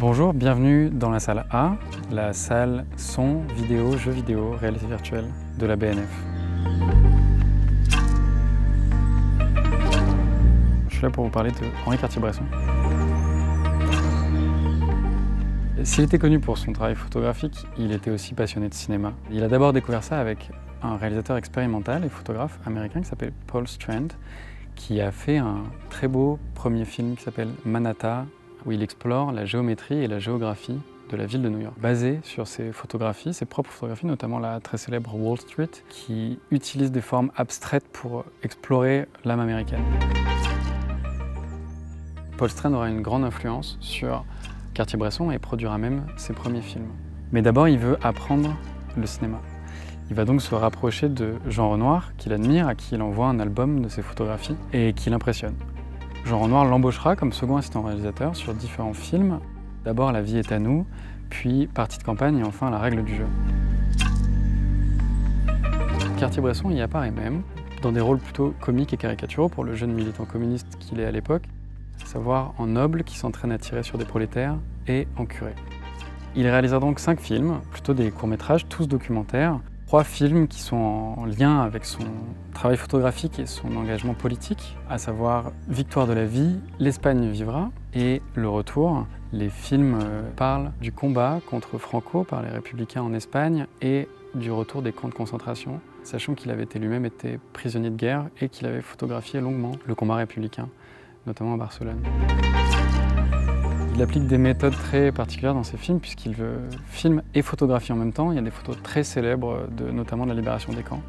Bonjour, bienvenue dans la salle A, la salle son, vidéo, jeux vidéo, réalité virtuelle de la BNF. Je suis là pour vous parler de Henri Cartier-Bresson. S'il était connu pour son travail photographique, il était aussi passionné de cinéma. Il a d'abord découvert ça avec un réalisateur expérimental et photographe américain qui s'appelle Paul Strand, qui a fait un très beau premier film qui s'appelle Manhattan où il explore la géométrie et la géographie de la ville de New York, basé sur ses photographies, ses propres photographies, notamment la très célèbre Wall Street, qui utilise des formes abstraites pour explorer l'âme américaine. Paul Strand aura une grande influence sur Cartier-Bresson et produira même ses premiers films. Mais d'abord, il veut apprendre le cinéma. Il va donc se rapprocher de Jean Renoir, qu'il admire, à qui il envoie un album de ses photographies et qui l'impressionne. Jean Renoir l'embauchera comme second assistant réalisateur sur différents films. D'abord La vie est à nous, puis Partie de campagne et enfin La règle du jeu. Cartier-Bresson y apparaît même dans des rôles plutôt comiques et caricaturaux pour le jeune militant communiste qu'il est à l'époque, à savoir en noble qui s'entraîne à tirer sur des prolétaires et en curé. Il réalisera donc cinq films, plutôt des courts-métrages, tous documentaires, Trois films qui sont en lien avec son travail photographique et son engagement politique, à savoir Victoire de la vie, L'Espagne vivra et Le Retour. Les films euh, parlent du combat contre Franco par les républicains en Espagne et du retour des camps de concentration, sachant qu'il avait lui-même été prisonnier de guerre et qu'il avait photographié longuement le combat républicain, notamment à Barcelone. Il applique des méthodes très particulières dans ses films puisqu'il filme et photographie en même temps. Il y a des photos très célèbres, notamment de la libération des camps,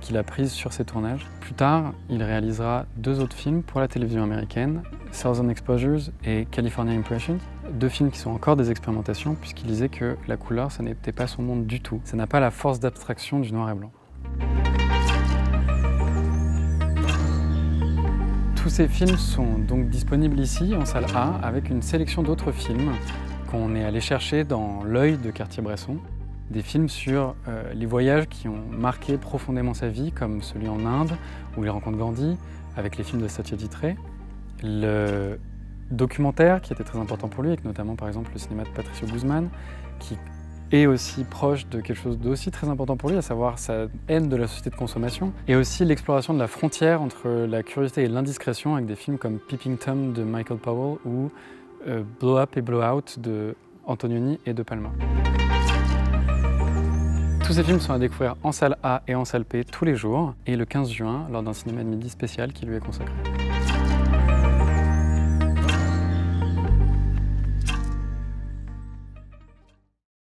qu'il a prises sur ses tournages. Plus tard, il réalisera deux autres films pour la télévision américaine, Southern Exposures et California Impressions. Deux films qui sont encore des expérimentations puisqu'il disait que la couleur, ça n'était pas son monde du tout. Ça n'a pas la force d'abstraction du noir et blanc. Tous ces films sont donc disponibles ici en salle A avec une sélection d'autres films qu'on est allé chercher dans l'œil de Cartier-Bresson. Des films sur euh, les voyages qui ont marqué profondément sa vie, comme celui en Inde où il rencontre Gandhi, avec les films de Satyajit Ray. Le documentaire qui était très important pour lui, avec notamment par exemple le cinéma de Patricio Guzman, qui et aussi proche de quelque chose d'aussi très important pour lui, à savoir sa haine de la société de consommation, et aussi l'exploration de la frontière entre la curiosité et l'indiscrétion avec des films comme Peeping Tom de Michael Powell ou euh, Blow Up et Blow Out de Antonioni et de Palma. Tous ces films sont à découvrir en salle A et en salle P tous les jours, et le 15 juin, lors d'un cinéma de midi spécial qui lui est consacré.